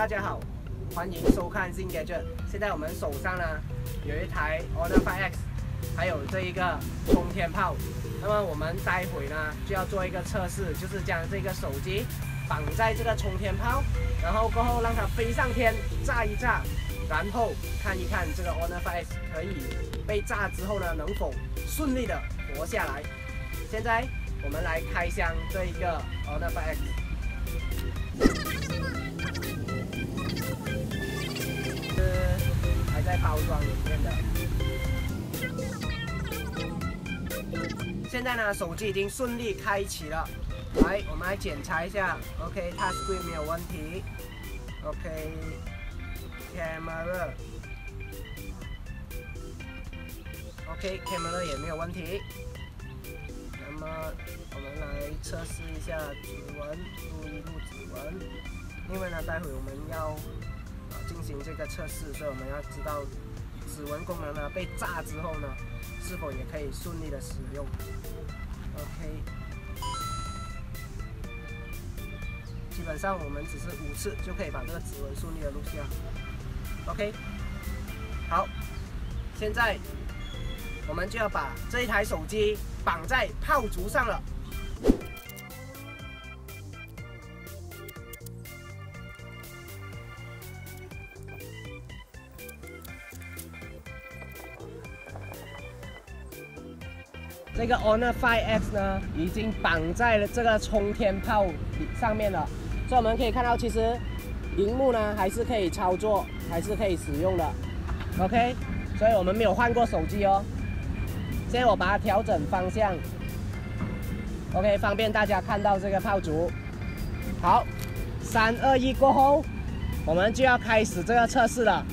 大家好，欢迎收看 z i n Gadget。现在我们手上呢有一台 Honor 5X，还有这一个冲天炮。那么我们待会呢就要做一个测试，就是将这个手机绑在这个冲天炮，然后过后让它飞上天炸一炸，然后看一看这个 Honor 5X 可以被炸之后呢能否顺利的活下来。现在我们来开箱这一个 Honor 5X。在包装里面的。现在呢，手机已经顺利开启了。来，我们来检查一下。，OK，Touch screen 没有问题。OK，camera。OK，camera 也没有问题。那么，我们来测试一下指纹，录一录指纹。因为呢，待会我们要。进行这个测试，所以我们要知道指纹功能呢被炸之后呢，是否也可以顺利的使用。OK，基本上我们只是五次就可以把这个指纹顺利的录下。OK，好，现在我们就要把这一台手机绑在炮竹上了。这个 Honor 5X 呢，已经绑在了这个冲天炮上面了，所以我们可以看到，其实荧幕呢还是可以操作，还是可以使用的。OK，所以我们没有换过手机哦。现在我把它调整方向，OK，方便大家看到这个炮竹。好，三二一过后，我们就要开始这个测试了。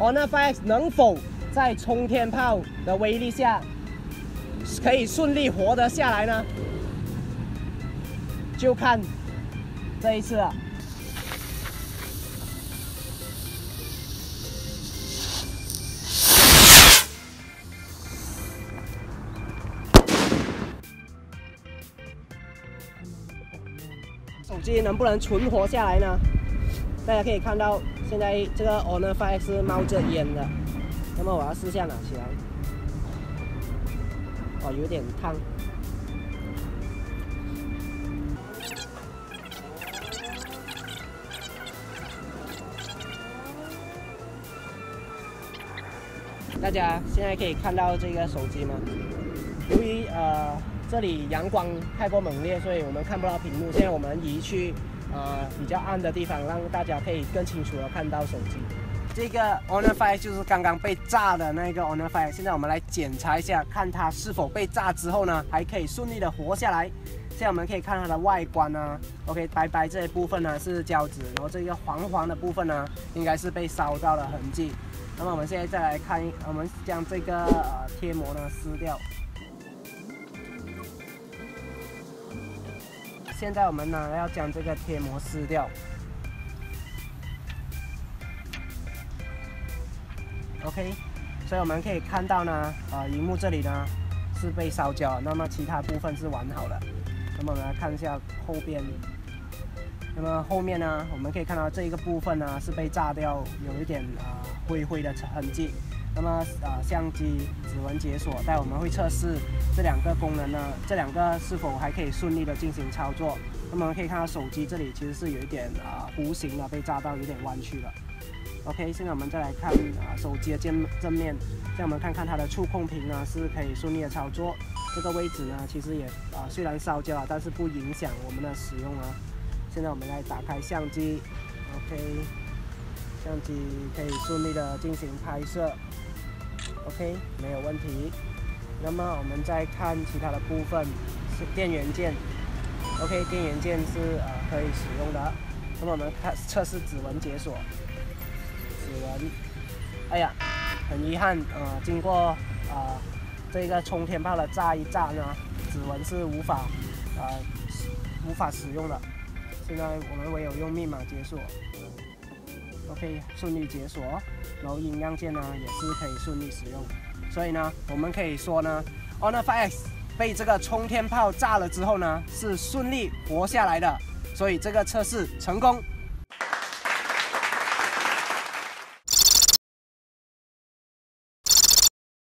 Honor 5X 能否在冲天炮的威力下？可以顺利活得下来呢，就看这一次了。手机能不能存活下来呢？大家可以看到，现在这个 Honor 5X 是冒着烟的。那么我要试下拿起来。哦，有点烫。大家现在可以看到这个手机吗？由于呃这里阳光太过猛烈，所以我们看不到屏幕。现在我们移去呃比较暗的地方，让大家可以更清楚的看到手机。这个 Honor 5就是刚刚被炸的那个 Honor 5，现在我们来检查一下，看它是否被炸之后呢，还可以顺利的活下来。现在我们可以看它的外观呢，OK，白白这一部分呢是胶质，然后这个黄黄的部分呢，应该是被烧到的痕迹。那么我们现在再来看一，我们将这个呃贴膜呢撕掉。现在我们呢要将这个贴膜撕掉。OK，所以我们可以看到呢，呃，荧幕这里呢是被烧焦，那么其他部分是完好的。那么我们来看一下后边，那么后面呢，我们可以看到这一个部分呢是被炸掉，有一点啊灰灰的痕迹。那么啊，相机指纹解锁，待我们会测试这两个功能呢，这两个是否还可以顺利的进行操作。那么我们可以看到手机这里其实是有一点啊弧形的，被炸到有点弯曲了。OK，现在我们再来看啊手机的正正面，在我们看看它的触控屏呢是可以顺利的操作。这个位置呢其实也啊虽然烧焦了，但是不影响我们的使用啊。现在我们来打开相机，OK，相机可以顺利的进行拍摄，OK，没有问题。那么我们再看其他的部分，是电源键，OK，电源键是呃可以使用的。那么我们看测试指纹解锁。指纹，哎呀，很遗憾，呃，经过啊这个冲天炮的炸一炸呢，指纹是无法啊无法使用的。现在我们唯有用密码解锁，OK，顺利解锁，然后音量键呢也是可以顺利使用。所以呢，我们可以说呢，Honor 5X 被这个冲天炮炸了之后呢，是顺利活下来的。所以这个测试成功。